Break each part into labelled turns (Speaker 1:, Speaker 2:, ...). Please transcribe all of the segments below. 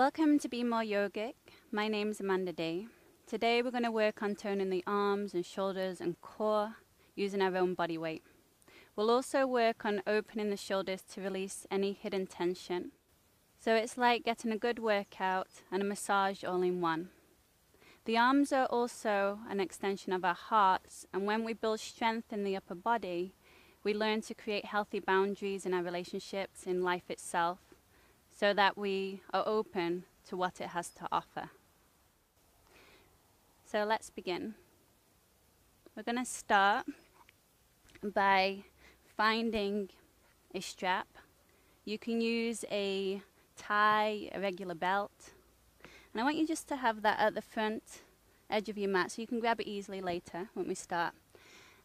Speaker 1: Welcome to Be More Yogic. My name is Amanda Dee. Today we're going to work on toning the arms and shoulders and core using our own body weight. We'll also work on opening the shoulders to release any hidden tension. So it's like getting a good workout and a massage all in one. The arms are also an extension of our hearts, and when we build strength in the upper body, we learn to create healthy boundaries in our relationships, in life itself, so that we are open to what it has to offer. So let's begin. We're going to start by finding a strap. You can use a tie, a regular belt. And I want you just to have that at the front edge of your mat so you can grab it easily later when we start.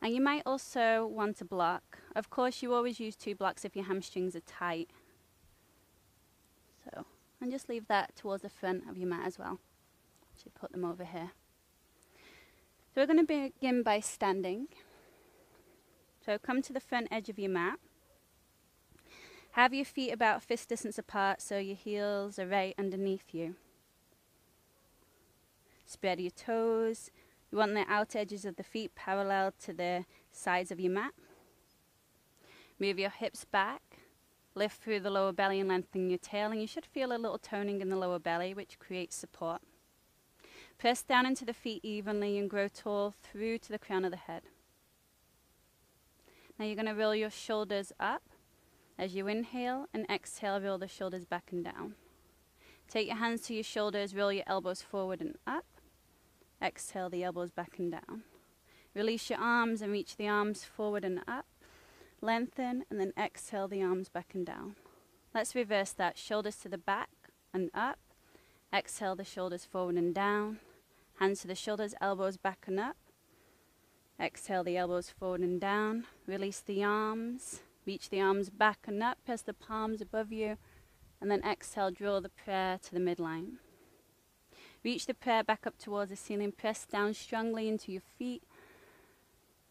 Speaker 1: And you might also want a block. Of course, you always use two blocks if your hamstrings are tight. So, and just leave that towards the front of your mat as well. Should put them over here. So we're going to begin by standing. So come to the front edge of your mat. Have your feet about fist distance apart so your heels are right underneath you. Spread your toes. You want the outer edges of the feet parallel to the sides of your mat. Move your hips back Lift through the lower belly and lengthen your tail, and you should feel a little toning in the lower belly, which creates support. Press down into the feet evenly and grow tall through to the crown of the head. Now you're going to roll your shoulders up as you inhale and exhale, roll the shoulders back and down. Take your hands to your shoulders, roll your elbows forward and up. Exhale the elbows back and down. Release your arms and reach the arms forward and up. Lengthen and then exhale the arms back and down. Let's reverse that. Shoulders to the back and up. Exhale the shoulders forward and down. Hands to the shoulders, elbows back and up. Exhale the elbows forward and down. Release the arms. Reach the arms back and up. Press the palms above you. And then exhale, draw the prayer to the midline. Reach the prayer back up towards the ceiling. Press down strongly into your feet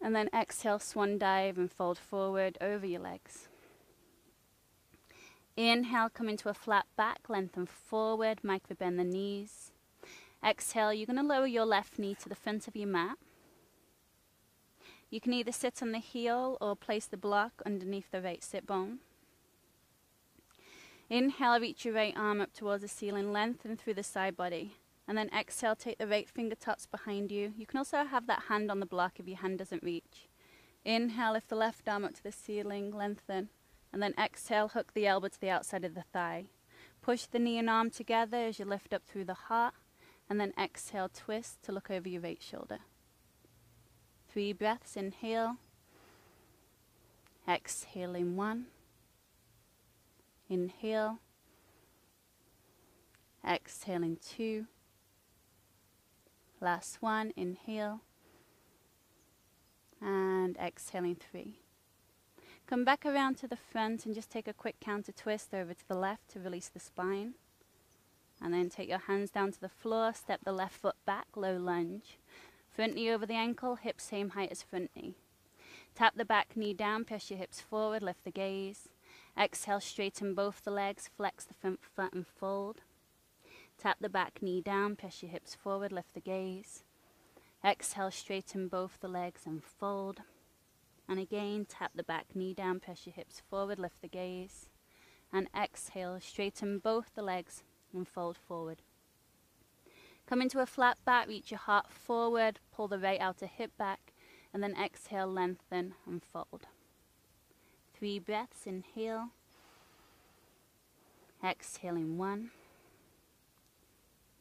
Speaker 1: and then exhale, swan dive and fold forward over your legs. Inhale, come into a flat back, lengthen forward, micro bend the knees. Exhale, you're going to lower your left knee to the front of your mat. You can either sit on the heel or place the block underneath the right sit bone. Inhale, reach your right arm up towards the ceiling, lengthen through the side body. And then exhale, take the right fingertips behind you. You can also have that hand on the block if your hand doesn't reach. Inhale, lift the left arm up to the ceiling, lengthen. And then exhale, hook the elbow to the outside of the thigh. Push the knee and arm together as you lift up through the heart. And then exhale, twist to look over your right shoulder. Three breaths, inhale. Exhale in one. Inhale. Exhale in two. Last one, inhale. And exhaling three. Come back around to the front and just take a quick counter twist over to the left to release the spine. And then take your hands down to the floor, step the left foot back, low lunge. Front knee over the ankle, hips same height as front knee. Tap the back knee down, press your hips forward, lift the gaze. Exhale, straighten both the legs, flex the front foot and fold. Tap the back knee down, press your hips forward, lift the gaze. Exhale, straighten both the legs and fold. And again, tap the back knee down, press your hips forward, lift the gaze. And exhale, straighten both the legs and fold forward. Come into a flat back, reach your heart forward, pull the right outer hip back, and then exhale, lengthen and fold. Three breaths, inhale. Exhaling one.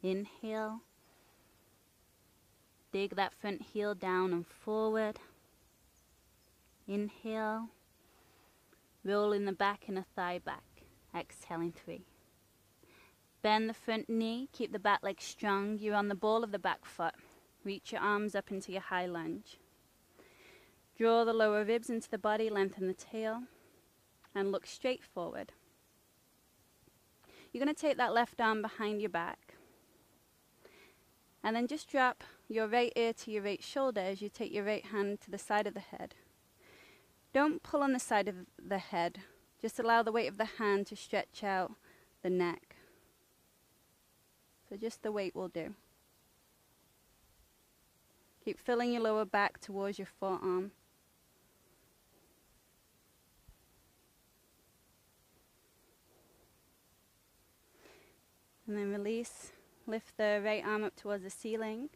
Speaker 1: Inhale. Dig that front heel down and forward. Inhale. Roll in the back and a thigh back. Exhaling three. Bend the front knee. Keep the back leg strong. You're on the ball of the back foot. Reach your arms up into your high lunge. Draw the lower ribs into the body, lengthen the tail, and look straight forward. You're going to take that left arm behind your back and then just drop your right ear to your right shoulder as you take your right hand to the side of the head. Don't pull on the side of the head. Just allow the weight of the hand to stretch out the neck. So just the weight will do. Keep filling your lower back towards your forearm. And then release. Lift the right arm up towards the ceiling.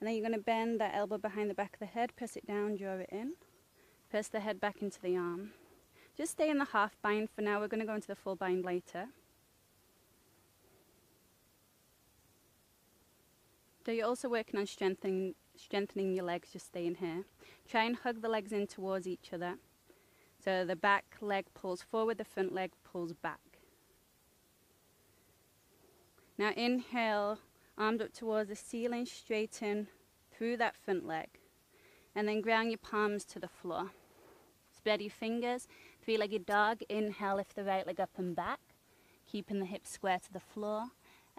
Speaker 1: And then you're going to bend that elbow behind the back of the head, press it down, draw it in. Press the head back into the arm. Just stay in the half bind for now. We're going to go into the full bind later. So you're also working on strengthening, strengthening your legs, just stay in here. Try and hug the legs in towards each other. So the back leg pulls forward, the front leg pulls back. Now inhale, arms up towards the ceiling, straighten through that front leg. And then ground your palms to the floor. Spread your fingers, three-legged dog. Inhale, lift the right leg up and back, keeping the hips square to the floor.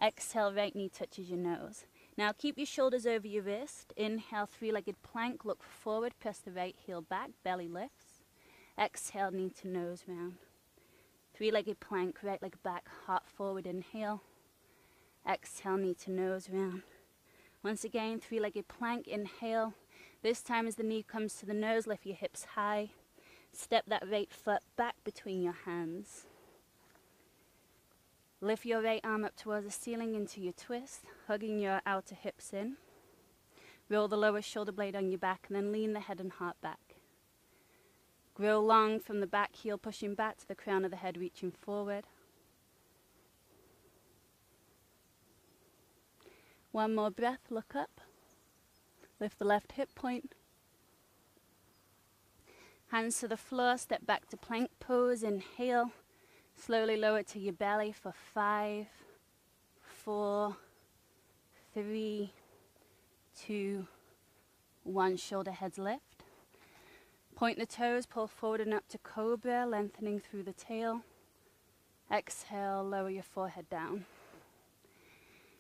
Speaker 1: Exhale, right knee touches your nose. Now keep your shoulders over your wrist. Inhale, three-legged plank, look forward, press the right heel back, belly lifts. Exhale, knee to nose round. Three-legged plank, right leg back, heart forward, inhale. Exhale, knee to nose round. Once again, three-legged plank, inhale. This time as the knee comes to the nose, lift your hips high. Step that right foot back between your hands. Lift your right arm up towards the ceiling into your twist, hugging your outer hips in. Roll the lower shoulder blade on your back and then lean the head and heart back. Grow long from the back heel, pushing back to the crown of the head, reaching forward. One more breath, look up. Lift the left hip point. Hands to the floor, step back to plank pose, inhale. Slowly lower to your belly for five, four, three, two, one. Shoulder heads lift. Point the toes, pull forward and up to cobra, lengthening through the tail. Exhale, lower your forehead down.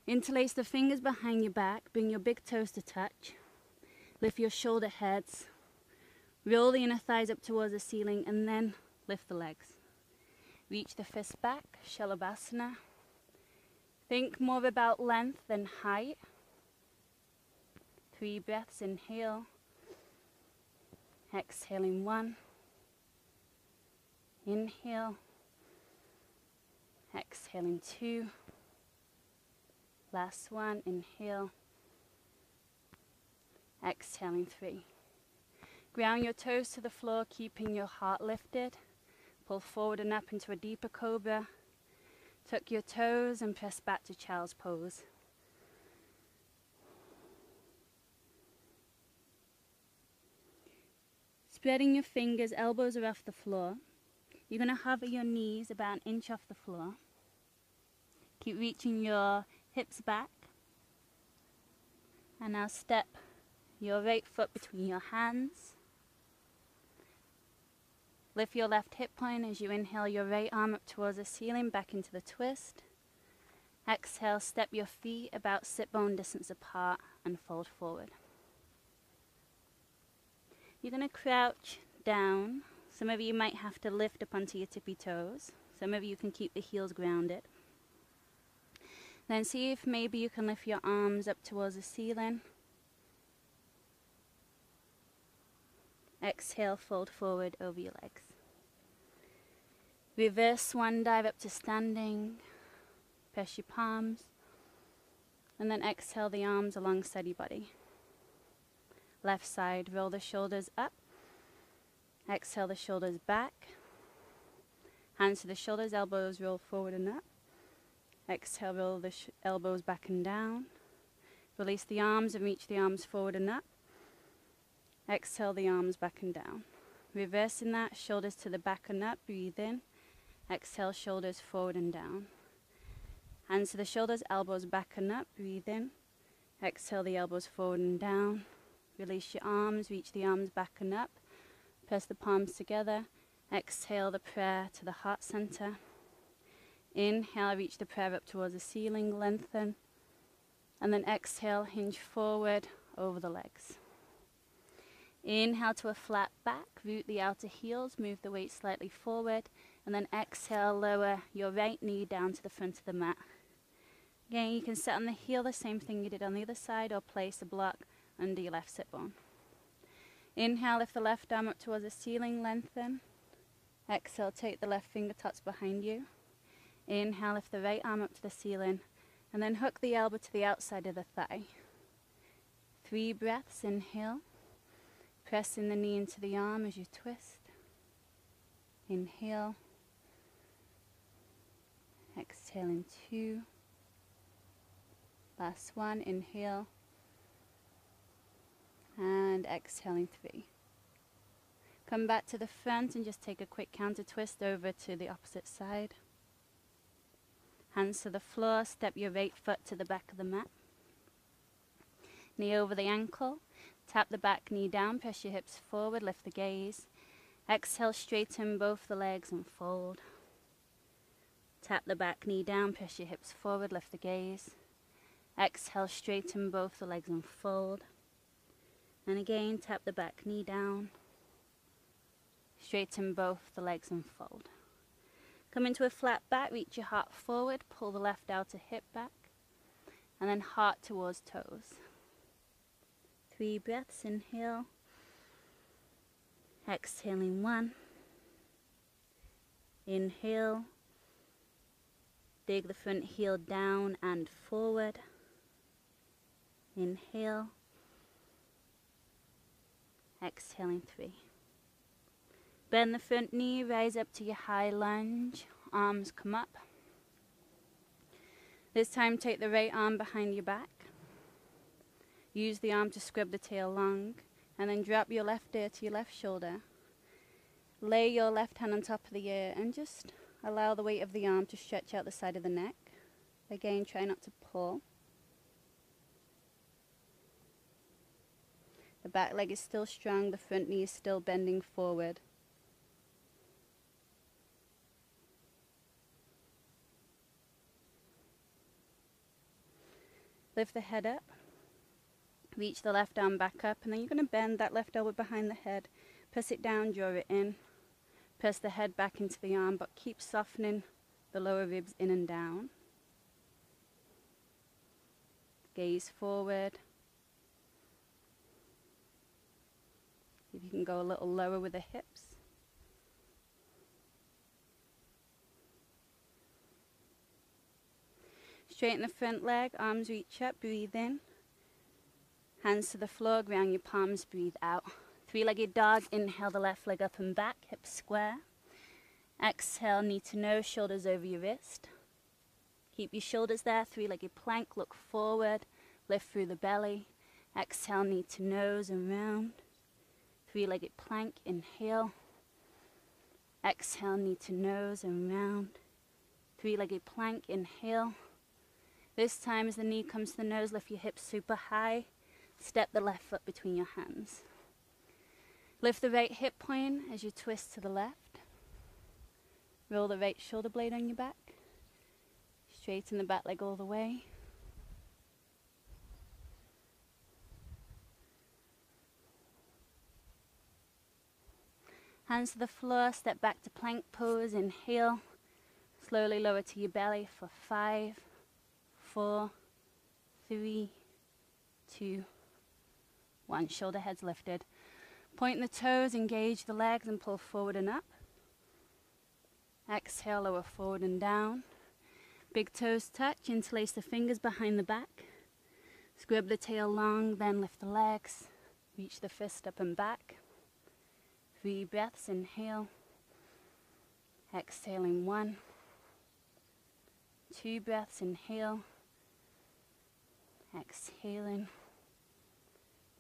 Speaker 1: Interlace the fingers behind your back, bring your big toes to touch. Lift your shoulder heads. Roll the inner thighs up towards the ceiling and then lift the legs. Reach the fist back, Shalabhasana. Think more about length than height. Three breaths, inhale. Exhaling one. Inhale. Exhaling two. Last one, inhale. Exhaling three. Ground your toes to the floor, keeping your heart lifted. Pull forward and up into a deeper cobra. Tuck your toes and press back to child's pose. Spreading your fingers, elbows are off the floor. You're going to hover your knees about an inch off the floor. Keep reaching your hips back. And now step your right foot between your hands. Lift your left hip point as you inhale your right arm up towards the ceiling, back into the twist. Exhale, step your feet about sit bone distance apart and fold forward. You're going to crouch down. Some of you might have to lift up onto your tippy toes. Some of you can keep the heels grounded. Then see if maybe you can lift your arms up towards the ceiling. Exhale, fold forward over your legs. Reverse swan dive up to standing. Press your palms. And then exhale the arms alongside your body. Left side, roll the shoulders up. Exhale the shoulders back. Hands to the shoulders, elbows roll forward and up. Exhale, roll the elbows back and down. Release the arms and reach the arms forward and up. Exhale the arms back and down. Reversing that, shoulders to the back and up, breathe in. Exhale, shoulders forward and down. Hands to the shoulders, elbows back and up. Breathe in. Exhale the elbows forward and down. Release your arms, reach the arms back and up. Press the palms together. Exhale the prayer to the heart center. Inhale, reach the prayer up towards the ceiling, lengthen. And then exhale, hinge forward over the legs. Inhale to a flat back, root the outer heels, move the weight slightly forward. And then exhale, lower your right knee down to the front of the mat. Again, you can sit on the heel, the same thing you did on the other side, or place a block under your left sit bone. Inhale, lift the left arm up towards the ceiling, lengthen. Exhale, take the left fingertips behind you. Inhale, lift the right arm up to the ceiling, and then hook the elbow to the outside of the thigh. Three breaths, inhale. Pressing the knee into the arm as you twist. Inhale. Exhaling two. Last one, inhale. And exhaling three. Come back to the front and just take a quick counter twist over to the opposite side. Hands to the floor, step your right foot to the back of the mat. Knee over the ankle, tap the back knee down, press your hips forward, lift the gaze. Exhale, straighten both the legs and fold. Tap the back knee down, press your hips forward, lift the gaze. Exhale, straighten both the legs and fold. And again, tap the back knee down. Straighten both the legs and fold. Come into a flat back, reach your heart forward, pull the left outer hip back, and then heart towards toes. Three breaths, inhale. Exhaling one. Inhale. Dig the front heel down and forward. Inhale. Exhaling three. Bend the front knee, rise up to your high lunge. Arms come up. This time take the right arm behind your back. Use the arm to scrub the tail long. And then drop your left ear to your left shoulder. Lay your left hand on top of the ear and just allow the weight of the arm to stretch out the side of the neck. Again, try not to pull. The back leg is still strong, the front knee is still bending forward. Lift the head up. Reach the left arm back up, and then you're going to bend that left elbow behind the head. Press it down, draw it in. Press the head back into the arm, but keep softening the lower ribs in and down. Gaze forward. If you can go a little lower with the hips. Straighten the front leg, arms reach up, breathe in. Hands to the floor, ground your palms, breathe out. Three-legged dog, inhale the left leg up and back, hips square. Exhale, knee to nose, shoulders over your wrist. Keep your shoulders there, three-legged plank, look forward, lift through the belly. Exhale, knee to nose and round. Three-legged plank, inhale. Exhale, knee to nose and round. Three-legged plank, inhale. This time as the knee comes to the nose, lift your hips super high. Step the left foot between your hands. Lift the right hip point as you twist to the left. Roll the right shoulder blade on your back. Straighten the back leg all the way. Hands to the floor, step back to plank pose, inhale. Slowly lower to your belly for five, four, three, two, one. Shoulder heads lifted. Point the toes, engage the legs and pull forward and up. Exhale, lower forward and down. Big toes touch, interlace the fingers behind the back. Scrub the tail long, then lift the legs. Reach the fist up and back. Three breaths, inhale. Exhaling one. Two breaths, inhale. Exhaling.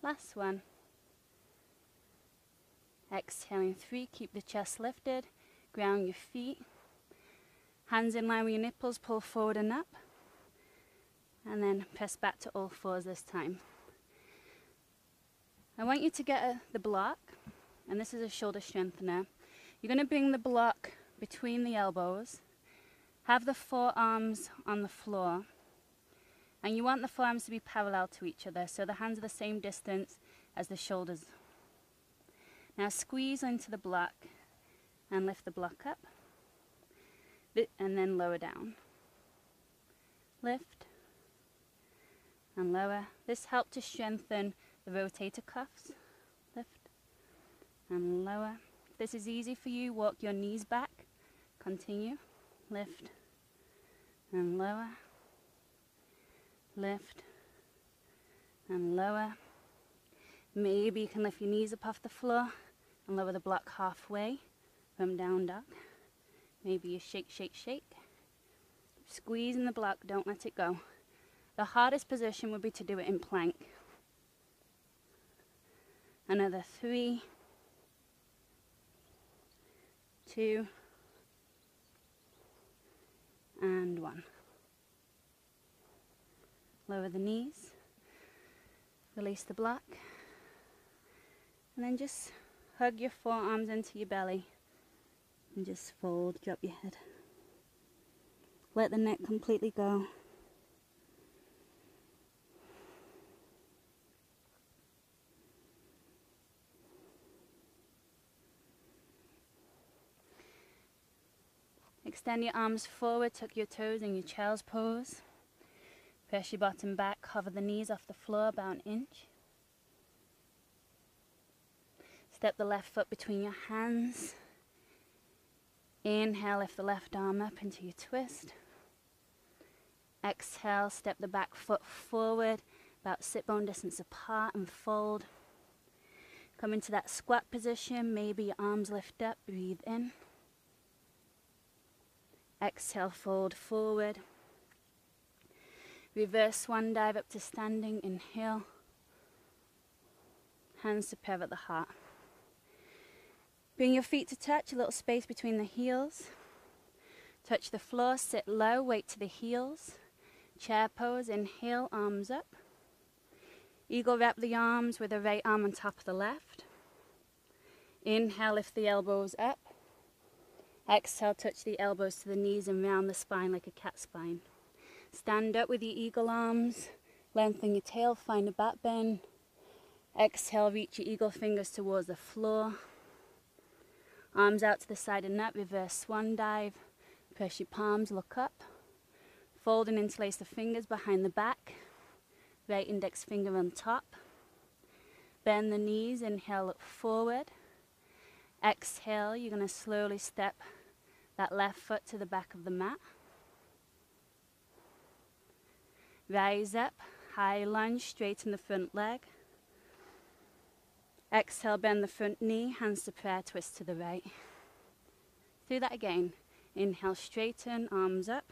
Speaker 1: Last one. Exhaling three, keep the chest lifted. Ground your feet. Hands in line with your nipples, pull forward and up. And then press back to all fours this time. I want you to get a, the block, and this is a shoulder strengthener. You're going to bring the block between the elbows. Have the forearms on the floor and you want the forearms to be parallel to each other, so the hands are the same distance as the shoulders. Now squeeze into the block and lift the block up, and then lower down. Lift, and lower. This helps to strengthen the rotator cuffs. Lift and lower. If this is easy for you, walk your knees back. Continue. Lift and lower. Lift and lower. Maybe you can lift your knees up off the floor and lower the block halfway from down dog. Maybe you shake, shake, shake. Squeeze in the block, don't let it go. The hardest position would be to do it in plank. Another three, two, and one. Lower the knees, release the block, and then just hug your forearms into your belly and just fold, drop your head. Let the neck completely go. Extend your arms forward, tuck your toes in your child's pose. Press your bottom back, cover the knees off the floor about an inch. Step the left foot between your hands. Inhale, lift the left arm up into your twist. Exhale, step the back foot forward, about sit bone distance apart and fold. Come into that squat position, maybe your arms lift up, breathe in. Exhale, fold forward. Reverse swan dive up to standing, inhale. Hands to pivot the heart. Bring your feet to touch, a little space between the heels. Touch the floor, sit low, weight to the heels. Chair pose, inhale, arms up. Eagle wrap the arms with the right arm on top of the left. Inhale, lift the elbows up. Exhale, touch the elbows to the knees and round the spine like a cat spine. Stand up with your eagle arms. Lengthen your tail, find a back bend. Exhale, reach your eagle fingers towards the floor. Arms out to the side and up, reverse swan dive. Press your palms, look up. Fold and interlace the fingers behind the back. Right index finger on top. Bend the knees, inhale, look forward. Exhale, you're going to slowly step that left foot to the back of the mat. Rise up, high lunge, straighten the front leg. Exhale, bend the front knee, hands to prayer, twist to the right. Do that again. Inhale, straighten, arms up.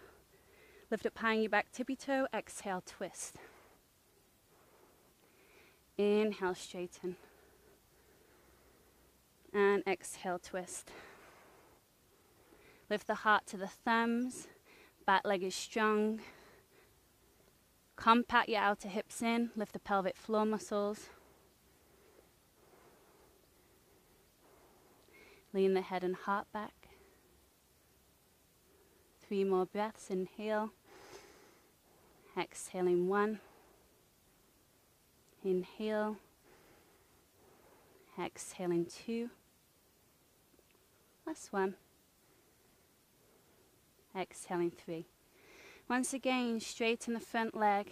Speaker 1: Lift up high your back, tippy toe. Exhale, twist. Inhale, straighten. And exhale, twist. Lift the heart to the thumbs. Back leg is strong. Compact your outer hips in. Lift the pelvic floor muscles. Lean the head and heart back. Three more breaths. Inhale. Exhaling one. Inhale. Exhaling two. Last one. Exhaling three. Once again, straighten the front leg.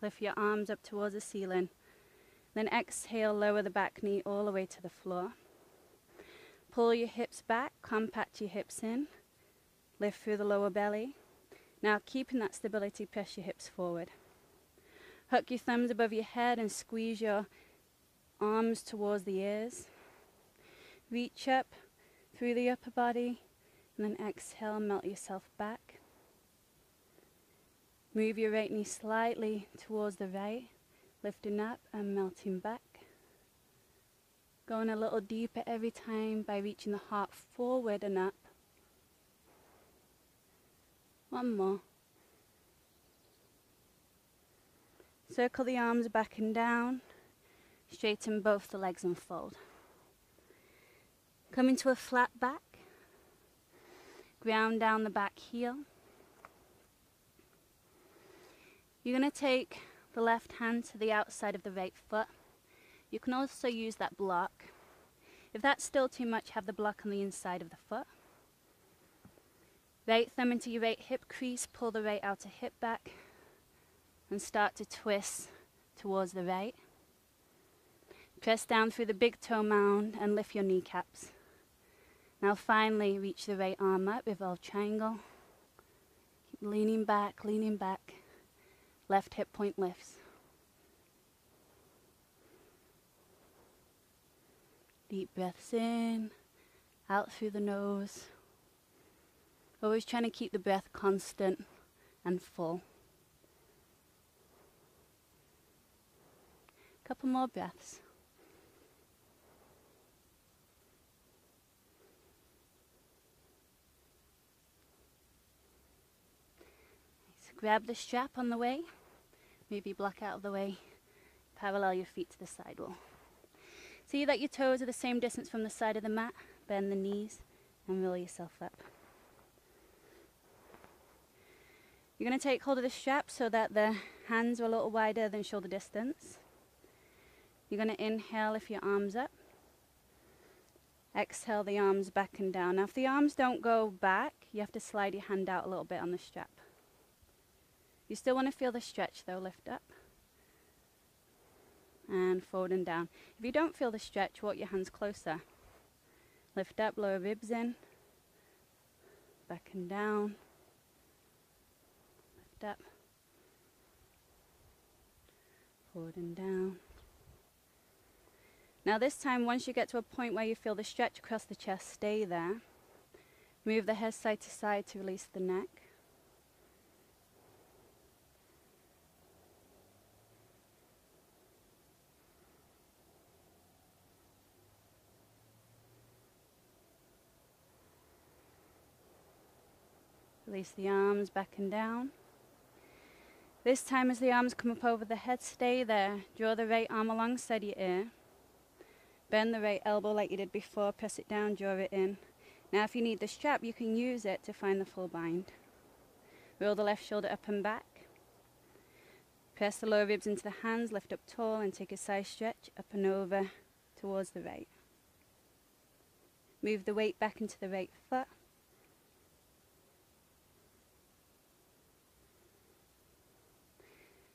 Speaker 1: Lift your arms up towards the ceiling. Then exhale, lower the back knee all the way to the floor. Pull your hips back, compact your hips in, lift through the lower belly. Now, keeping that stability, press your hips forward. Hook your thumbs above your head and squeeze your arms towards the ears. Reach up through the upper body and then exhale, melt yourself back. Move your right knee slightly towards the right, lifting up and melting back. Going a little deeper every time by reaching the heart forward and up. One more. Circle the arms back and down. Straighten both the legs and fold. Come into a flat back. Ground down the back heel. You're going to take the left hand to the outside of the right foot. You can also use that block. If that's still too much, have the block on the inside of the foot. Right thumb into your right hip crease, pull the right outer hip back. and start to twist towards the right. Press down through the big toe mound and lift your kneecaps. Now finally reach the right arm up, revolve triangle. Keep leaning back, leaning back. Left hip point lifts. Deep breaths in, out through the nose. Always trying to keep the breath constant and full. Couple more breaths. Grab the strap on the way. Maybe block out of the way. Parallel your feet to the side wall. See that your toes are the same distance from the side of the mat. Bend the knees and roll yourself up. You're going to take hold of the strap so that the hands are a little wider than shoulder distance. You're going to inhale, if your arms up. Exhale the arms back and down. Now if the arms don't go back, you have to slide your hand out a little bit on the strap. You still want to feel the stretch though, lift up. And forward and down. If you don't feel the stretch, walk your hands closer. Lift up, lower ribs in. Back and down. Lift up. Forward and down. Now this time, once you get to a point where you feel the stretch across the chest, stay there. Move the head side to side to release the neck. Release the arms back and down. This time as the arms come up over the head, stay there. Draw the right arm alongside your ear. Bend the right elbow like you did before, press it down, draw it in. Now if you need the strap, you can use it to find the full bind. Roll the left shoulder up and back. Press the lower ribs into the hands, lift up tall and take a side stretch up and over towards the right. Move the weight back into the right foot.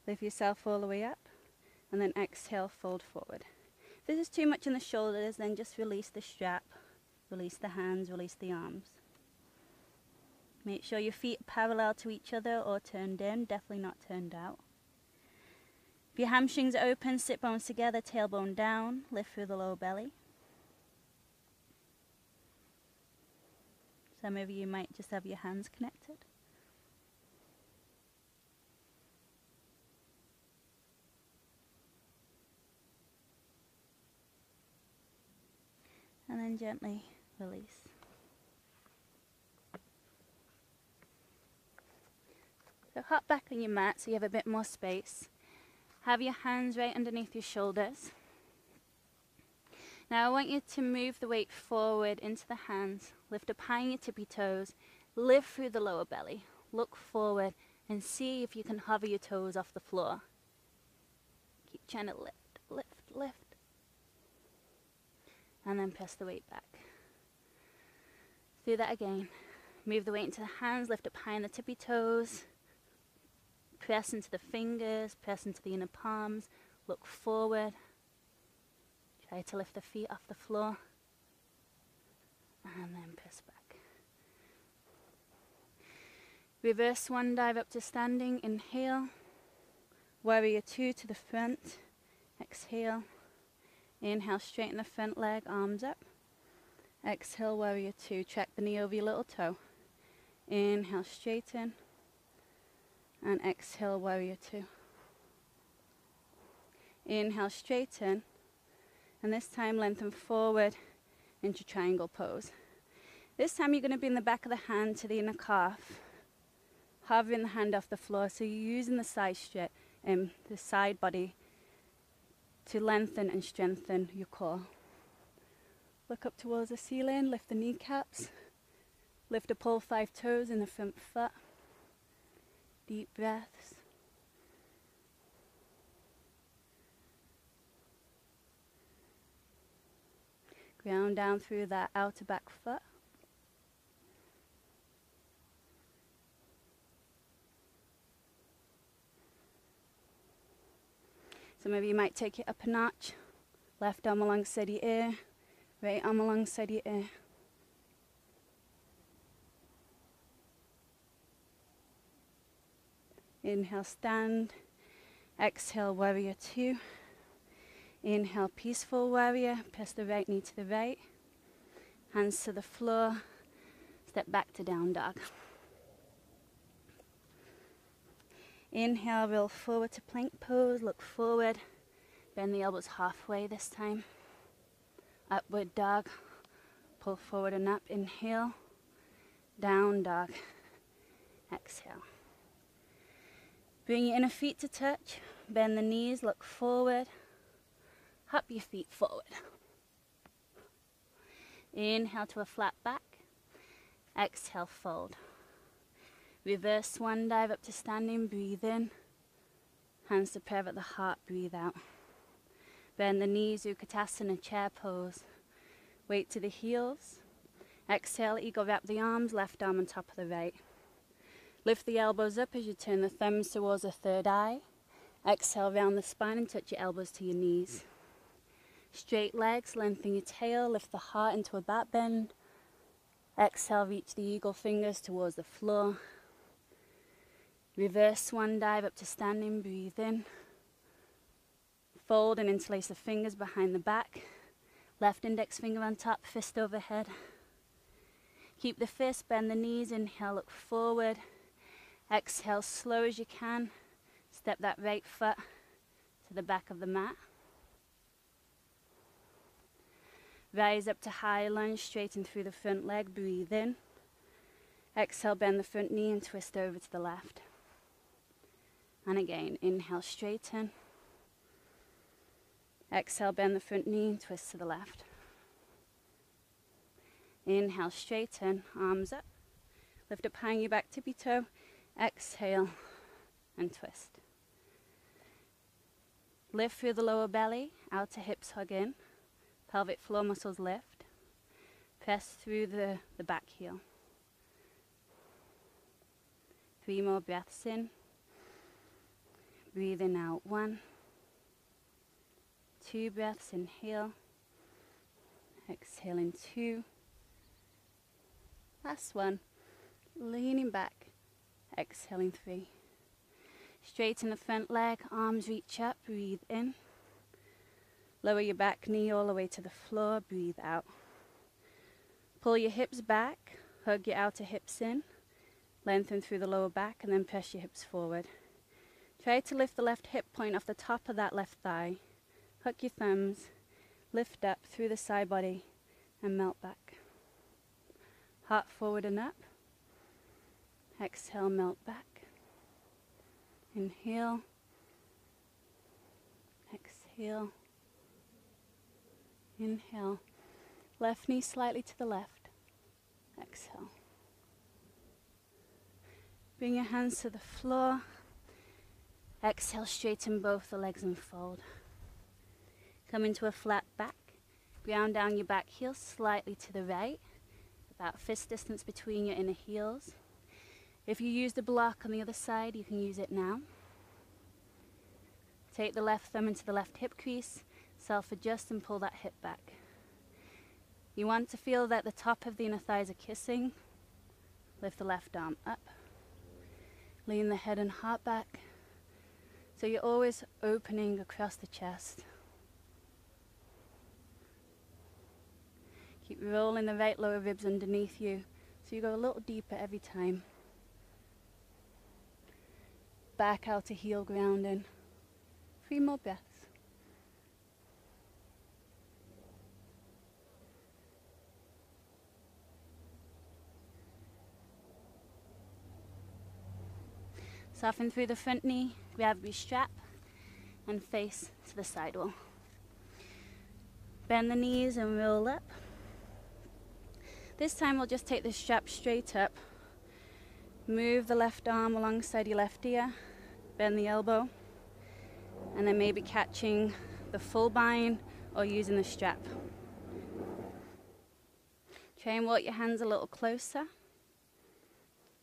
Speaker 1: Lift yourself all the way up and then exhale, fold forward. If this is too much in the shoulders, then just release the strap, release the hands, release the arms. Make sure your feet are parallel to each other or turned in, definitely not turned out. If your hamstrings are open, sit bones together, tailbone down, lift through the lower belly. Some of you might just have your hands connected. And then gently release. So hop back on your mat so you have a bit more space. Have your hands right underneath your shoulders. Now I want you to move the weight forward into the hands, lift up high your tippy toes, lift through the lower belly, look forward and see if you can hover your toes off the floor. Keep trying to lift, lift, lift. And then press the weight back. Do that again. Move the weight into the hands, lift up high the tippy toes, Press into the fingers, press into the inner palms, look forward. Try to lift the feet off the floor. And then press back. Reverse swan dive up to standing. Inhale. Warrior two to the front. Exhale. Inhale, straighten the front leg, arms up. Exhale, warrior two. Check the knee over your little toe. Inhale, straighten and exhale warrior two. Inhale straighten and this time lengthen forward into triangle pose. This time you're going to bring the back of the hand to the inner calf, hovering the hand off the floor. So you're using the side stretch, um, the side body to lengthen and strengthen your core. Look up towards the ceiling, lift the kneecaps, lift up all five toes in the front foot deep breaths. Ground down through that outer back foot. Some maybe you might take it up a notch. Left arm alongside your ear, right arm alongside your ear. Inhale, stand. Exhale, warrior two. Inhale, peaceful warrior. Press the right knee to the right. Hands to the floor. Step back to down dog. Inhale, roll forward to plank pose. Look forward. Bend the elbows halfway this time. Upward dog. Pull forward and up. Inhale. Down dog. Exhale. Bring your inner feet to touch. Bend the knees, look forward. Hop your feet forward. Inhale to a flat back. Exhale, fold. Reverse swan dive up to standing, breathe in. Hands to prayer at the heart, breathe out. Bend the knees, Utkatasana, chair pose. Weight to the heels. Exhale, eagle wrap the arms, left arm on top of the right. Lift the elbows up as you turn the thumbs towards the third eye. Exhale, round the spine and touch your elbows to your knees. Straight legs, lengthen your tail, lift the heart into a back bend. Exhale, reach the eagle fingers towards the floor. Reverse swan dive up to standing, breathe in. Fold and interlace the fingers behind the back. Left index finger on top, fist overhead. Keep the fist, bend the knees, inhale, look forward. Exhale, slow as you can. Step that right foot to the back of the mat. Rise up to high lunge, straighten through the front leg, breathe in. Exhale, bend the front knee and twist over to the left. And again, inhale, straighten. Exhale, bend the front knee twist to the left. Inhale, straighten, arms up. Lift up, hang your back tippy toe. Exhale and twist. Lift through the lower belly, outer hips hug in, pelvic floor muscles lift. Press through the, the back heel. Three more breaths in. Breathing out one. Two breaths, inhale. Exhaling two. Last one. Leaning back exhaling three. Straighten the front leg, arms reach up, breathe in. Lower your back knee all the way to the floor, breathe out. Pull your hips back, hug your outer hips in, lengthen through the lower back, and then press your hips forward. Try to lift the left hip point off the top of that left thigh. Hook your thumbs, lift up through the side body, and melt back. Heart forward and up. Exhale, melt back. Inhale. Exhale. Inhale. Left knee slightly to the left. Exhale. Bring your hands to the floor. Exhale, straighten both the legs and fold. Come into a flat back. Ground down your back heel slightly to the right, about fist distance between your inner heels. If you use the block on the other side, you can use it now. Take the left thumb into the left hip crease, self-adjust and pull that hip back. You want to feel that the top of the inner thighs are kissing. Lift the left arm up. Lean the head and heart back. So you're always opening across the chest. Keep rolling the right lower ribs underneath you so you go a little deeper every time back out to heel grounding. Three more breaths. Soften through the front knee, grab your strap, and face to the sidewall. Bend the knees and roll up. This time we'll just take the strap straight up. Move the left arm alongside your left ear bend the elbow, and then maybe catching the full bind or using the strap. Try and walk your hands a little closer.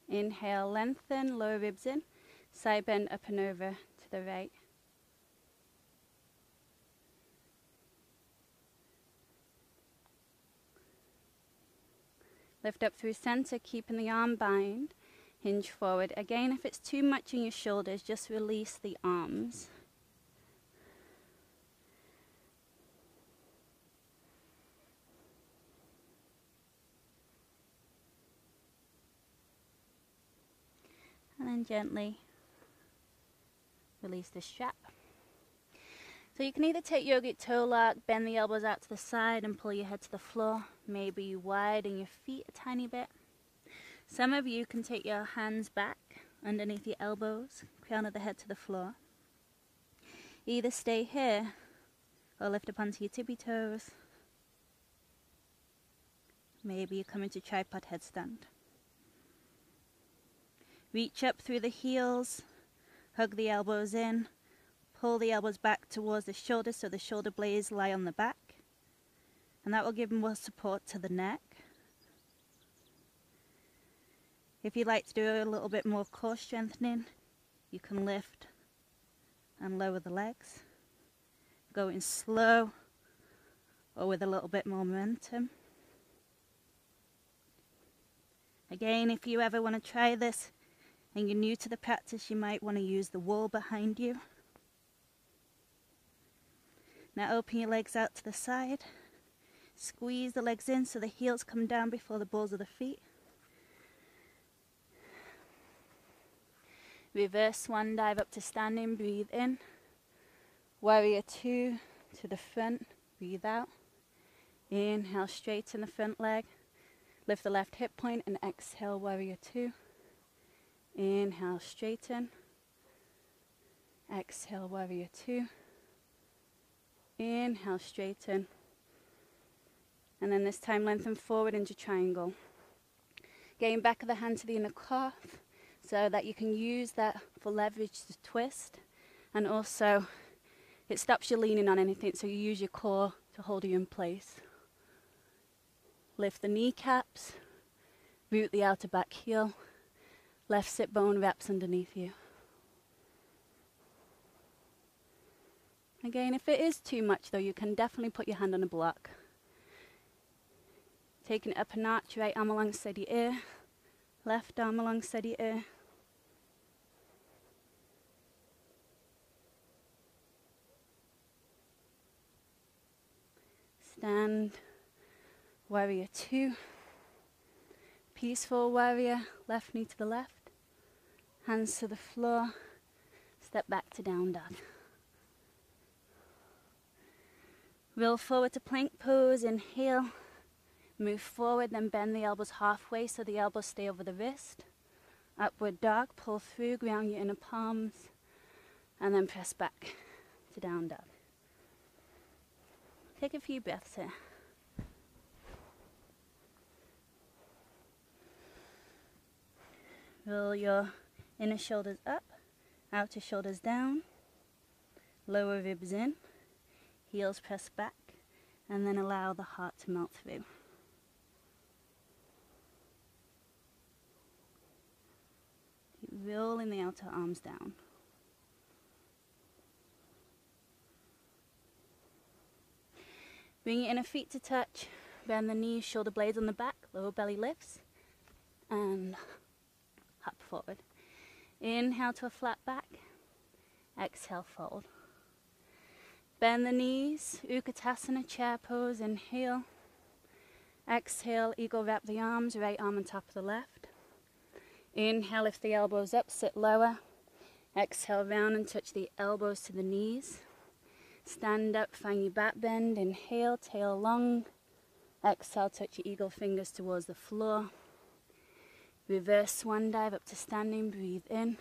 Speaker 1: Inhale, lengthen, lower ribs in, side bend up and over to the right. Lift up through center, keeping the arm bind. Hinge forward. Again, if it's too much in your shoulders, just release the arms. And then gently release the strap. So you can either take yogic toe lock, bend the elbows out to the side and pull your head to the floor. Maybe you widen your feet a tiny bit. Some of you can take your hands back underneath your elbows, crown of the head to the floor. Either stay here or lift up onto your tippy toes. Maybe you come into tripod headstand. Reach up through the heels, hug the elbows in, Pull the elbows back towards the shoulders so the shoulder blades lie on the back. And that will give more support to the neck. If you'd like to do a little bit more core strengthening, you can lift and lower the legs. Going slow or with a little bit more momentum. Again, if you ever want to try this and you're new to the practice, you might want to use the wall behind you. Now open your legs out to the side. Squeeze the legs in so the heels come down before the balls of the feet. Reverse swan dive up to standing, breathe in. Warrior two to the front, breathe out. Inhale, straighten the front leg. Lift the left hip point and exhale, warrior two. Inhale, straighten. Exhale, warrior two. Inhale, straighten. And then this time lengthen forward into triangle. Getting back of the hand to the inner calf so that you can use that for leverage to twist. And also, it stops you leaning on anything, so you use your core to hold you in place. Lift the kneecaps, root the outer back heel, left sit bone wraps underneath you. Again, if it is too much though, you can definitely put your hand on a block. Taking it up a notch, right arm alongside your ear, left arm alongside your ear. Stand, warrior two. Peaceful warrior, left knee to the left, hands to the floor, step back to down dog. Roll forward to plank pose, inhale. Move forward, then bend the elbows halfway so the elbows stay over the wrist. Upward dog, pull through, ground your inner palms, and then press back to down dog. Take a few breaths here. Roll your inner shoulders up, outer shoulders down, lower ribs in heels press back, and then allow the heart to melt through. Rolling the outer arms down. Bring your inner feet to touch, bend the knees, shoulder blades on the back, lower belly lifts, and hop forward. Inhale to a flat back, exhale, fold. Bend the knees, Utkatasana, chair pose, inhale. Exhale, eagle wrap the arms, right arm on top of the left. Inhale, lift the elbows up, sit lower. Exhale, round and touch the elbows to the knees. Stand up, find your back bend, inhale, tail long. Exhale, touch your eagle fingers towards the floor. Reverse swan dive up to standing, breathe in.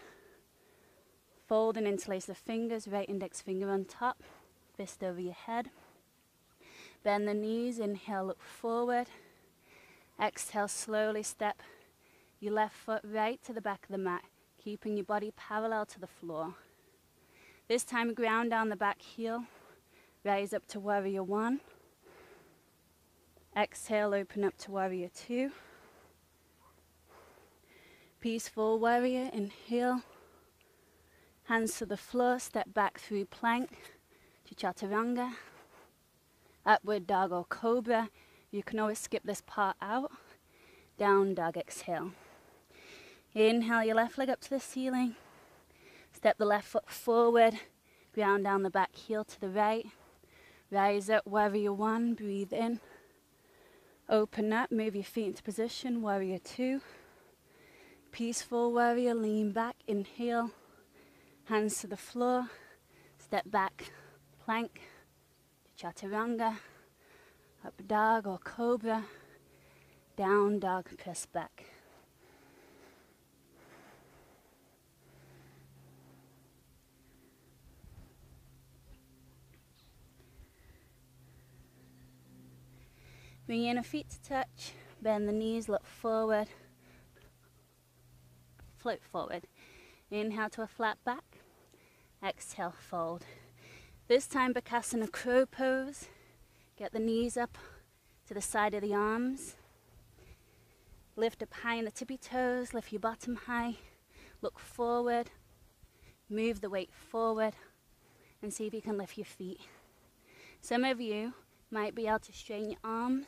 Speaker 1: Fold and interlace the fingers, right index finger on top fist over your head. Bend the knees, inhale, look forward. Exhale, slowly step your left foot right to the back of the mat, keeping your body parallel to the floor. This time, ground down the back heel, rise up to warrior one. Exhale, open up to warrior two. Peaceful warrior, inhale. Hands to the floor, step back through plank to chaturanga, upward dog or cobra. You can always skip this part out. Down dog, exhale. Inhale your left leg up to the ceiling. Step the left foot forward. Ground down the back heel to the right. Rise up, warrior one, breathe in. Open up, move your feet into position, warrior two. Peaceful warrior, lean back, inhale. Hands to the floor. Step back, plank, chaturanga, up dog or cobra, down dog, press back. Bring your feet to touch, bend the knees, look forward, float forward. Inhale to a flat back, exhale, fold. This time, Bakasana crow pose. Get the knees up to the side of the arms. Lift up high in the tippy toes, lift your bottom high, look forward, move the weight forward, and see if you can lift your feet. Some of you might be able to straighten your arms,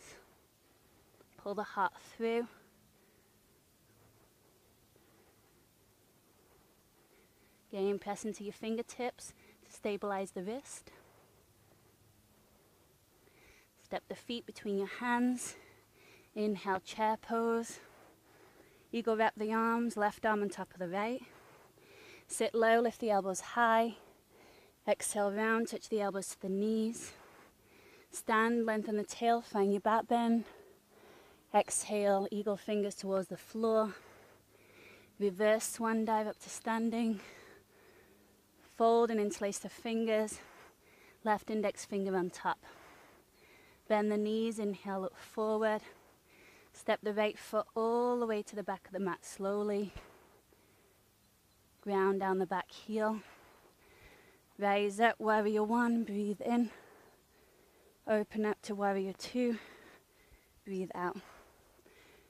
Speaker 1: pull the heart through. Again, press into your fingertips to stabilize the wrist. Step the feet between your hands. Inhale, chair pose. Eagle wrap the arms, left arm on top of the right. Sit low, lift the elbows high. Exhale round, touch the elbows to the knees. Stand, lengthen the tail, find your back bend. Exhale, eagle fingers towards the floor. Reverse swan dive up to standing. Fold and interlace the fingers. Left index finger on top. Bend the knees, inhale, look forward. Step the right foot all the way to the back of the mat slowly. Ground down the back heel. Rise up, warrior one, breathe in. Open up to warrior two. Breathe out.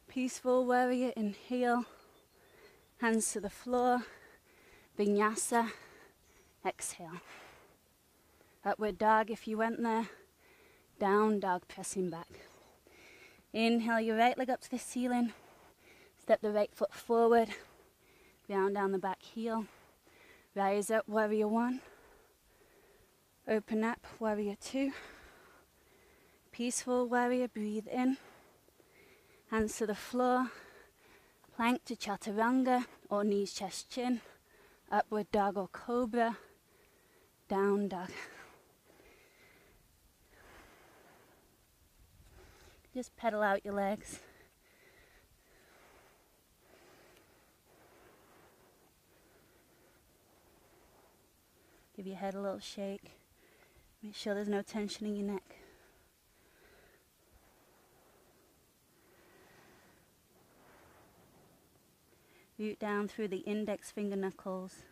Speaker 1: Peaceful warrior, inhale. Hands to the floor. Vinyasa. Exhale. Upward dog if you went there. Down dog, pressing back. Inhale your right leg up to the ceiling. Step the right foot forward. Ground down the back heel. Rise up, warrior one. Open up, warrior two. Peaceful warrior, breathe in. Hands to the floor. Plank to chaturanga or knees, chest, chin. Upward dog or cobra. Down dog. Just pedal out your legs. Give your head a little shake. Make sure there's no tension in your neck. Root down through the index finger knuckles.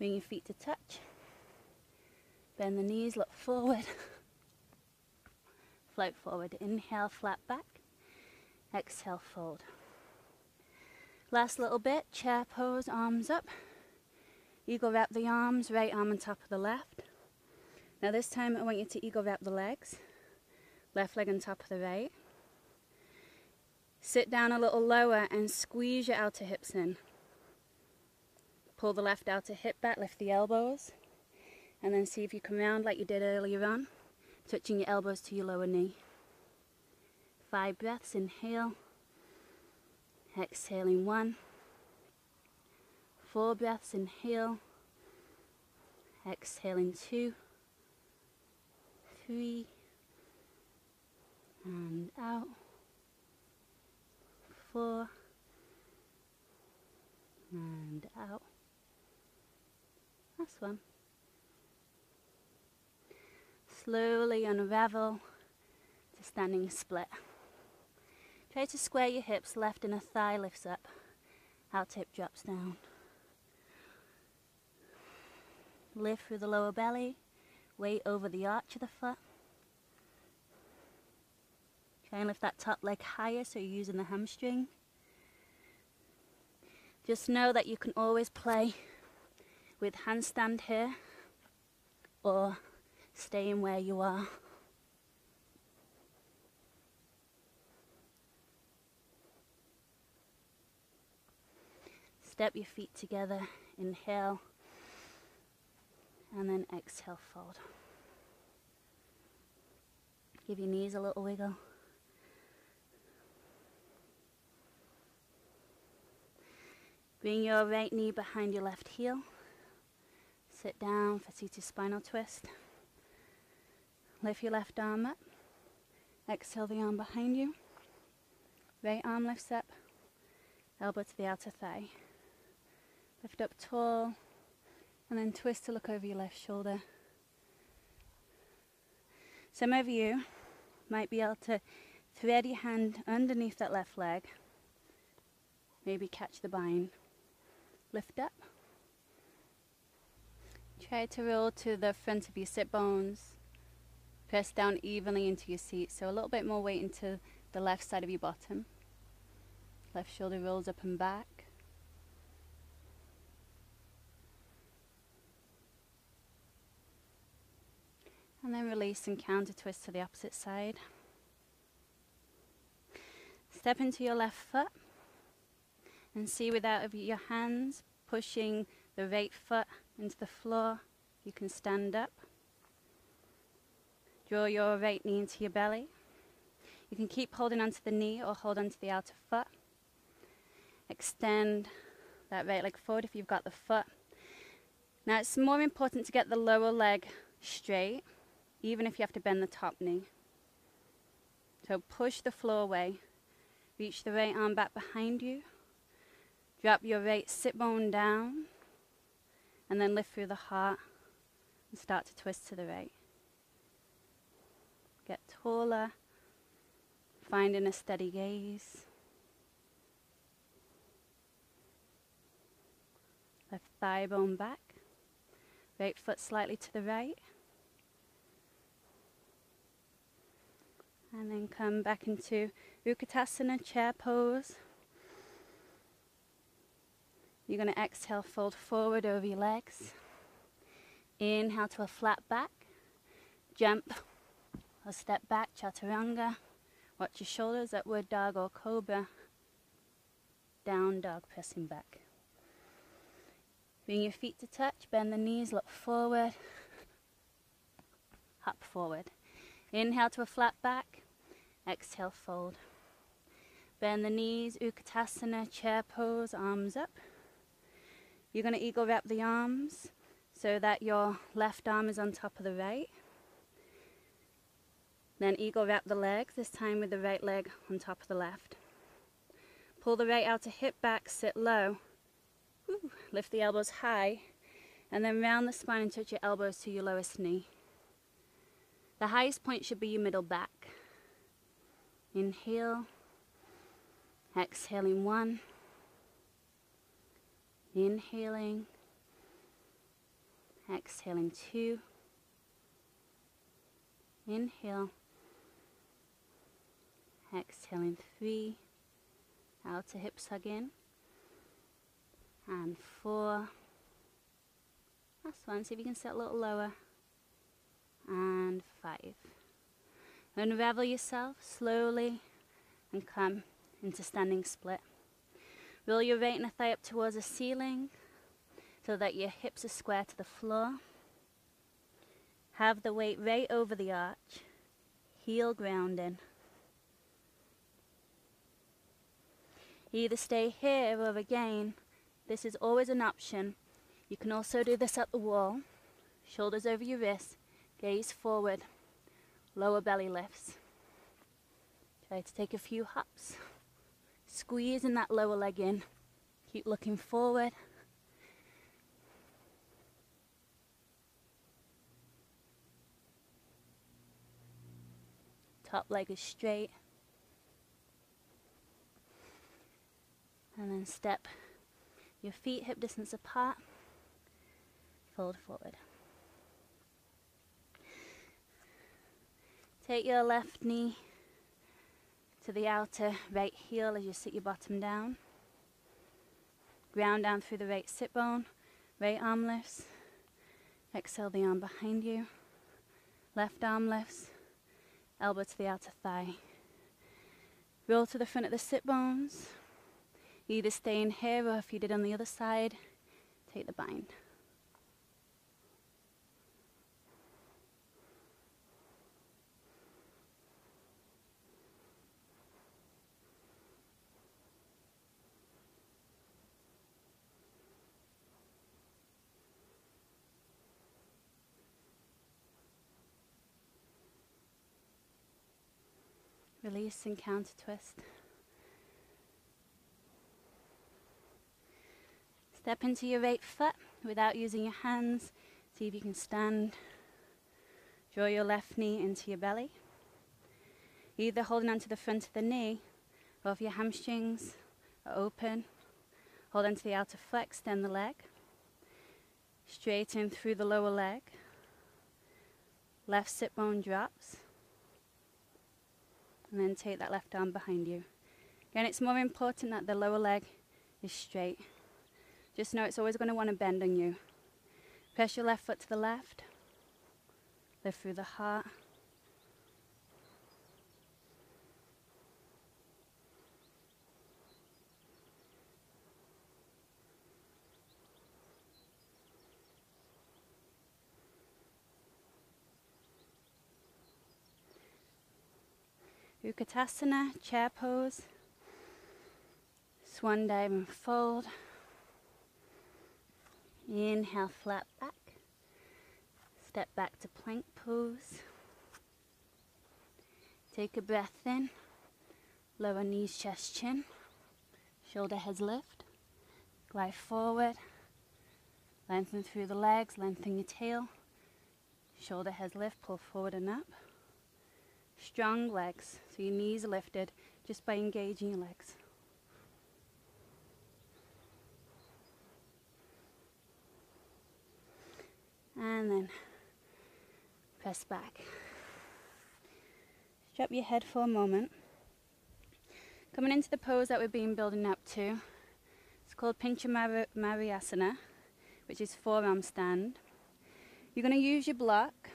Speaker 1: Bring your feet to touch. Bend the knees, look forward. Float forward. Inhale, flat back. Exhale, fold. Last little bit, chair pose, arms up. Eagle wrap the arms, right arm on top of the left. Now this time I want you to eagle wrap the legs. Left leg on top of the right. Sit down a little lower and squeeze your outer hips in. Pull the left outer hip back, lift the elbows. And then see if you come round like you did earlier on, touching your elbows to your lower knee. Five breaths, inhale. Exhaling one. Four breaths, inhale. Exhaling two. Three and out. Four and out. Last one. Slowly unravel to standing split. Try to square your hips, left inner thigh lifts up, out hip drops down. Lift through the lower belly, weight over the arch of the foot. Try and lift that top leg higher so you're using the hamstring. Just know that you can always play with handstand here or staying where you are. Step your feet together, inhale, and then exhale, fold. Give your knees a little wiggle. Bring your right knee behind your left heel. Sit down for seated spinal twist. Lift your left arm up. Exhale the arm behind you. Right arm lifts up. Elbow to the outer thigh. Lift up tall. And then twist to look over your left shoulder. Some of you might be able to thread your hand underneath that left leg. Maybe catch the bind. Lift up. Try to roll to the front of your sit bones. Press down evenly into your seat, so a little bit more weight into the left side of your bottom. Left shoulder rolls up and back. And then release and counter twist to the opposite side. Step into your left foot and see without your hands pushing the right foot into the floor. You can stand up. Draw your right knee into your belly. You can keep holding onto the knee or hold onto the outer foot. Extend that right leg forward if you've got the foot. Now it's more important to get the lower leg straight, even if you have to bend the top knee. So push the floor away. Reach the right arm back behind you. Drop your right sit bone down and then lift through the heart and start to twist to the right. Get taller, finding a steady gaze. Left thigh bone back, right foot slightly to the right. And then come back into Utkatasana chair pose. You're going to exhale, fold forward over your legs. Inhale to a flat back. Jump or step back, chaturanga. Watch your shoulders, upward dog or cobra. Down dog, pressing back. Bring your feet to touch, bend the knees, look forward. Hop forward. Inhale to a flat back. Exhale, fold. Bend the knees, Utkatasana, chair pose, arms up. You're going to eagle wrap the arms so that your left arm is on top of the right. Then eagle wrap the legs, this time with the right leg on top of the left. Pull the right outer hip back, sit low. Lift the elbows high, and then round the spine and touch your elbows to your lowest knee. The highest point should be your middle back. Inhale, exhaling one. Inhaling, exhaling two. Inhale, exhaling three. Outer hips hug in. And four. Last one, see if you can sit a little lower. And five. Unravel yourself slowly and come into standing split. Roll your right inner thigh up towards the ceiling so that your hips are square to the floor. Have the weight right over the arch, heel grounding. Either stay here or again, this is always an option. You can also do this at the wall, shoulders over your wrists, gaze forward, lower belly lifts. Try to take a few hops. Squeezing that lower leg in. Keep looking forward. Top leg is straight. And then step your feet hip distance apart. Fold forward. Take your left knee to the outer right heel as you sit your bottom down. Ground down through the right sit bone, right arm lifts. Exhale the arm behind you. Left arm lifts, elbow to the outer thigh. Roll to the front of the sit bones. Either stay in here or if you did on the other side, take the bind. Release and counter twist. Step into your right foot without using your hands. See if you can stand. Draw your left knee into your belly. Either holding onto the front of the knee or if your hamstrings are open, hold onto the outer foot, extend the leg. Straighten through the lower leg. Left sit bone drops and then take that left arm behind you. Again, it's more important that the lower leg is straight. Just know it's always going to want to bend on you. Press your left foot to the left, lift through the heart. Utkatasana, chair pose, swan dive and fold. Inhale, flat back. Step back to plank pose. Take a breath in. Lower knees, chest, chin. Shoulder heads lift. Glide forward. Lengthen through the legs, lengthen your tail. Shoulder heads lift, pull forward and up. Strong legs, so your knees are lifted just by engaging your legs. And then press back. Drop your head for a moment. Coming into the pose that we've been building up to. It's called Pincha Mayurasana, which is forearm stand. You're going to use your block.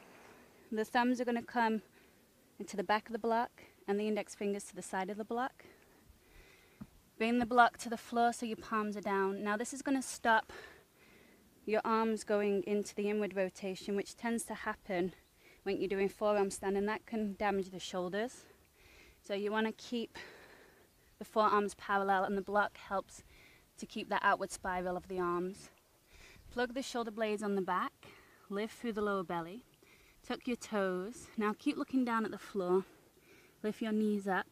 Speaker 1: The thumbs are going to come into the back of the block and the index fingers to the side of the block. Bring the block to the floor so your palms are down. Now this is going to stop your arms going into the inward rotation, which tends to happen when you're doing forearm stand, and that can damage the shoulders. So you want to keep the forearms parallel, and the block helps to keep that outward spiral of the arms. Plug the shoulder blades on the back, lift through the lower belly. Tuck your toes. Now keep looking down at the floor. Lift your knees up.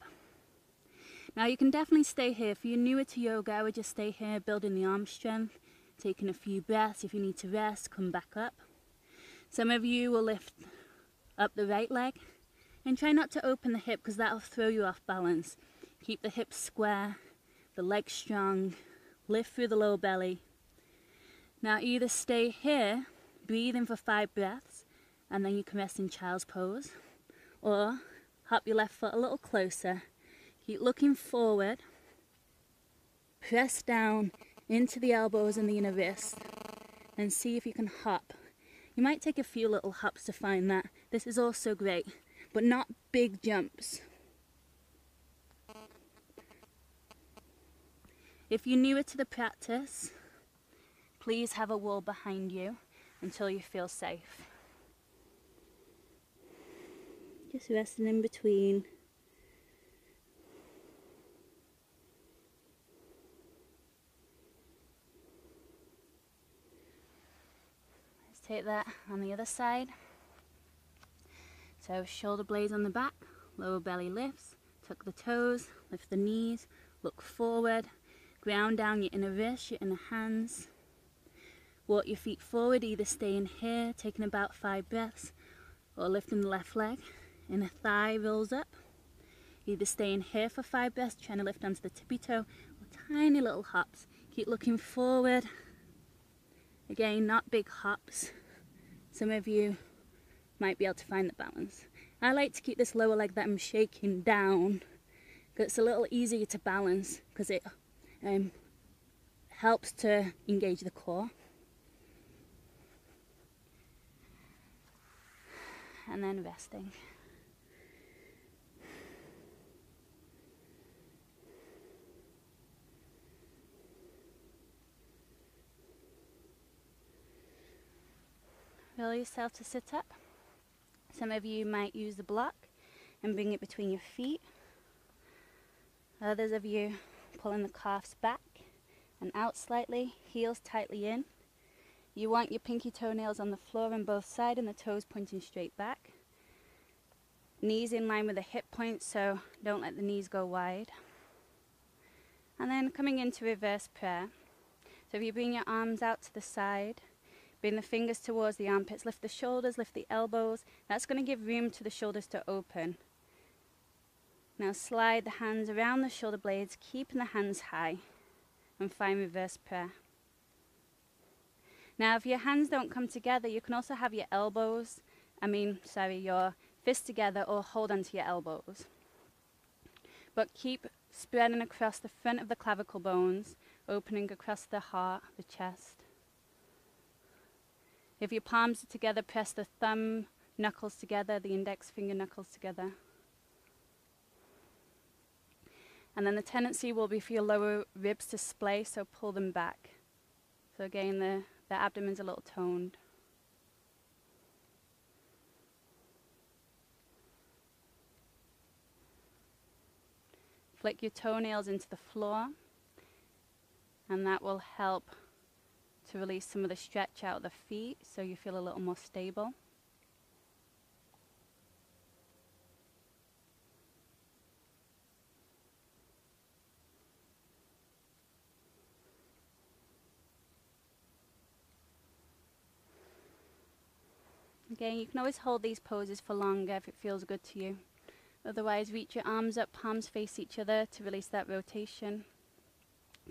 Speaker 1: Now you can definitely stay here. If you're newer to yoga, I would just stay here building the arm strength, taking a few breaths. If you need to rest, come back up. Some of you will lift up the right leg and try not to open the hip because that'll throw you off balance. Keep the hips square, the legs strong, lift through the lower belly. Now either stay here, breathe in for five breaths, and then you can rest in child's pose. Or hop your left foot a little closer. Keep looking forward. Press down into the elbows and the inner wrist and see if you can hop. You might take a few little hops to find that. This is also great but not big jumps. If you're newer to the practice please have a wall behind you until you feel safe just resting in between. Let's take that on the other side. So shoulder blades on the back, lower belly lifts, tuck the toes, lift the knees, look forward, ground down your inner wrists, your inner hands. Walk your feet forward, either stay in here, taking about five breaths, or lifting the left leg inner thigh rolls up. Either stay in here for five breaths, trying to lift onto the tippy toe, or tiny little hops. Keep looking forward. Again, not big hops. Some of you might be able to find the balance. I like to keep this lower leg that I'm shaking down it's a little easier to balance because it um, helps to engage the core. and then resting. Will yourself to sit up. Some of you might use the block and bring it between your feet. Others of you pulling the calves back and out slightly, heels tightly in. You want your pinky toenails on the floor on both sides and the toes pointing straight back. Knees in line with the hip points, so don't let the knees go wide. And then coming into reverse prayer. So if you bring your arms out to the side, bring the fingers towards the armpits, lift the shoulders, lift the elbows. That's going to give room to the shoulders to open. Now slide the hands around the shoulder blades, keeping the hands high, and find reverse prayer. Now, if your hands don't come together, you can also have your elbows, I mean, sorry, your fists together or hold onto your elbows. But keep spreading across the front of the clavicle bones, opening across the heart, the chest. If your palms are together, press the thumb knuckles together, the index finger knuckles together. And then the tendency will be for your lower ribs to splay, so pull them back. So again, the the abdomen's a little toned. Flick your toenails into the floor, and that will help to release some of the stretch out of the feet so you feel a little more stable. Again, you can always hold these poses for longer if it feels good to you. Otherwise, reach your arms up, palms face each other to release that rotation.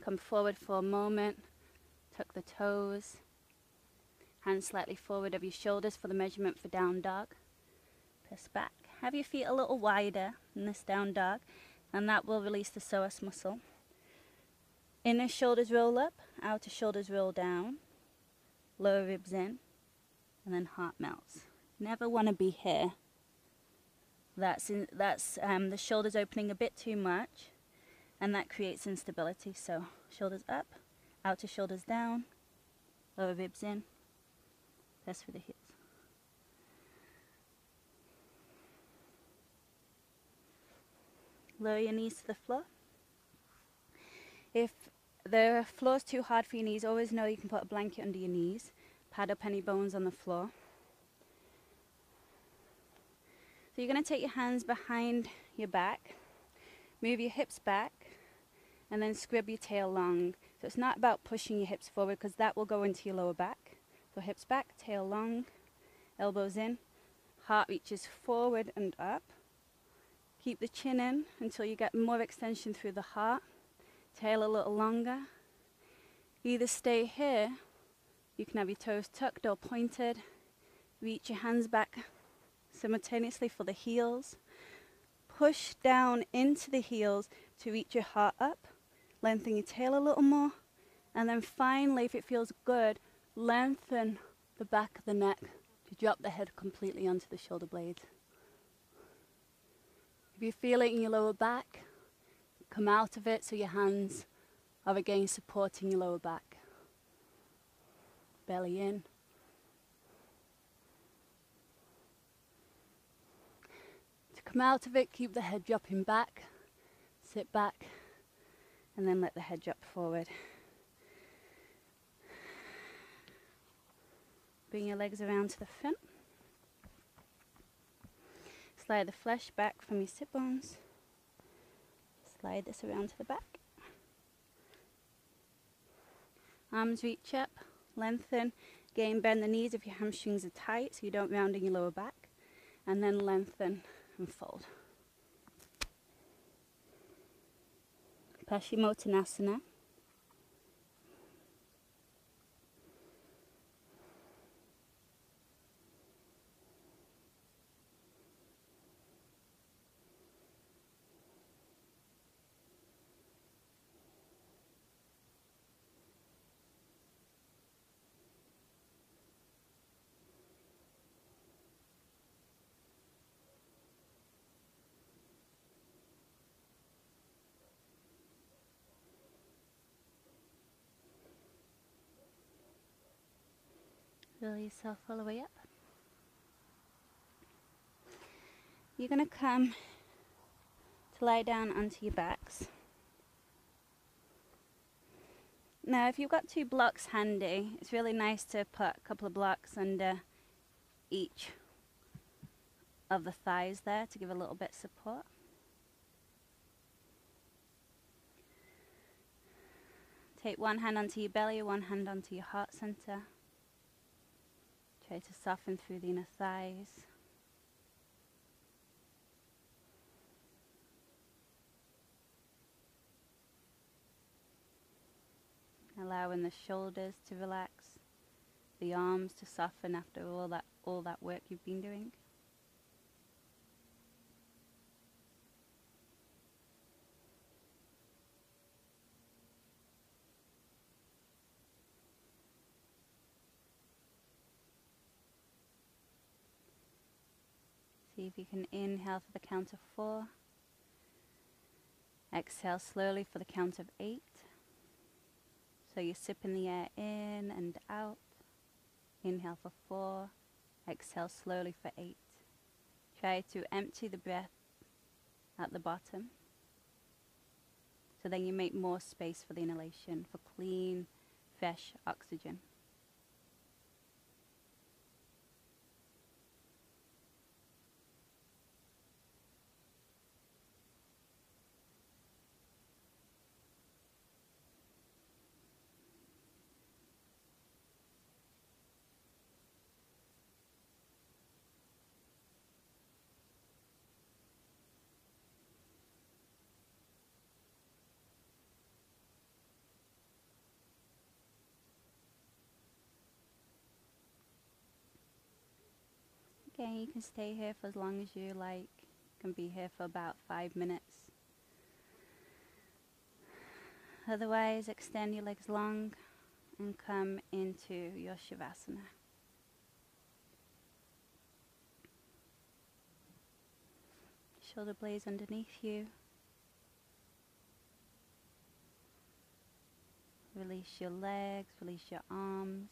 Speaker 1: Come forward for a moment. Tuck the toes. Hands slightly forward of your shoulders for the measurement for down dog. Press back. Have your feet a little wider in this down dog, and that will release the psoas muscle. Inner shoulders roll up, outer shoulders roll down. Lower ribs in and then heart melts. Never want to be here. That's, in, that's um, the shoulders opening a bit too much and that creates instability. So shoulders up, outer shoulders down, lower ribs in, press for the hips. Lower your knees to the floor. If the floor's too hard for your knees, always know you can put a blanket under your knees pad up any bones on the floor. So you're going to take your hands behind your back, move your hips back, and then scrub your tail long. So it's not about pushing your hips forward because that will go into your lower back. So hips back, tail long, elbows in, heart reaches forward and up. Keep the chin in until you get more extension through the heart. Tail a little longer. Either stay here you can have your toes tucked or pointed. Reach your hands back simultaneously for the heels. Push down into the heels to reach your heart up. Lengthen your tail a little more. And then finally, if it feels good, lengthen the back of the neck to drop the head completely onto the shoulder blades. If you feel it in your lower back, come out of it so your hands are again supporting your lower back belly in. To come out of it, keep the head dropping back, sit back, and then let the head drop forward. Bring your legs around to the front. Slide the flesh back from your sit bones. Slide this around to the back. Arms reach up, lengthen. Again, bend the knees if your hamstrings are tight so you don't round in your lower back. And then lengthen and fold. Paschimottanasana. Fill yourself all the way up. You're going to come to lie down onto your backs. Now, if you've got two blocks handy, it's really nice to put a couple of blocks under each of the thighs there to give a little bit of support. Take one hand onto your belly, one hand onto your heart center. Try to soften through the inner thighs. Allowing the shoulders to relax, the arms to soften after all that all that work you've been doing. See if you can inhale for the count of four. Exhale slowly for the count of eight. So you're sipping the air in and out. Inhale for four. Exhale slowly for eight. Try to empty the breath at the bottom. So then you make more space for the inhalation, for clean, fresh oxygen. Okay, you can stay here for as long as you like. You can be here for about five minutes. Otherwise, extend your legs long and come into your Shavasana. Shoulder blades underneath you. Release your legs, release your arms.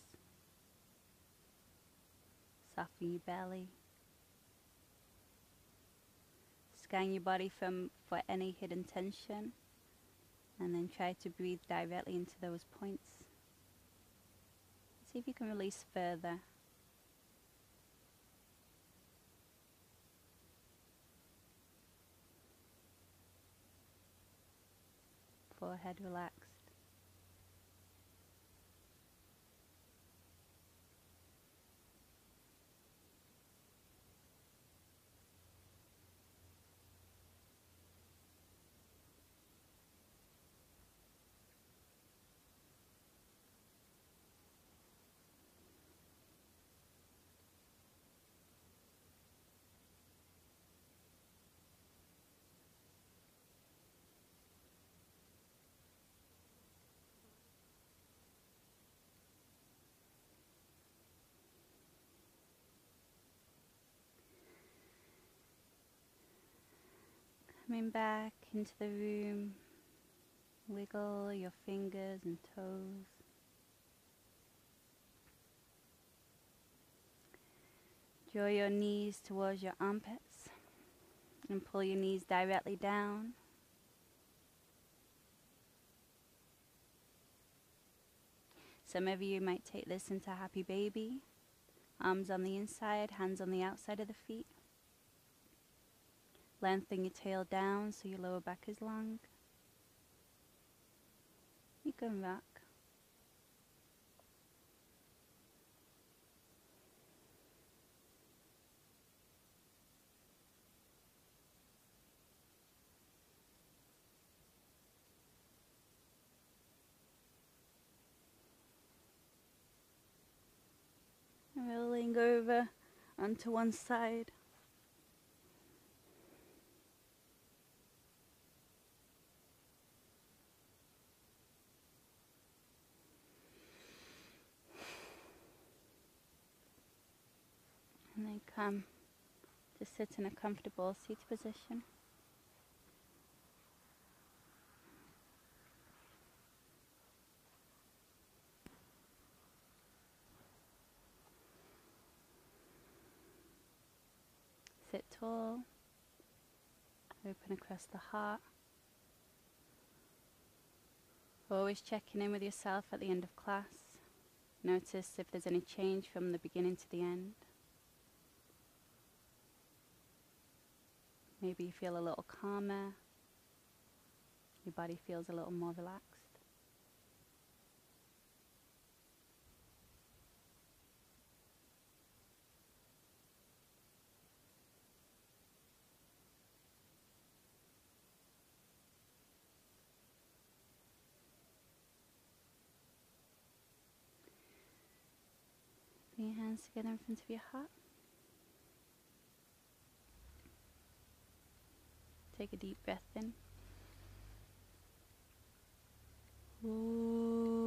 Speaker 1: Soften your belly. Scan your body from, for any hidden tension and then try to breathe directly into those points. See if you can release further. Forehead relaxed. Coming back into the room, wiggle your fingers and toes. Draw your knees towards your armpits and pull your knees directly down. Some of you might take this into happy baby. Arms on the inside, hands on the outside of the feet. Lengthen your tail down so your lower back is long. You can rock. Rolling over onto one side. come. Just sit in a comfortable seat position. Sit tall, open across the heart. Always checking in with yourself at the end of class. Notice if there's any change from the beginning to the end. Maybe you feel a little calmer. Your body feels a little more relaxed. Bring your hands together in front of your heart. Take a deep breath in. Namaste.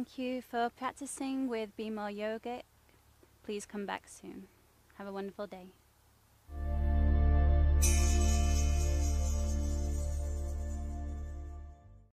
Speaker 1: Thank you for practicing with Be More Yogic. Please come back soon. Have a wonderful day.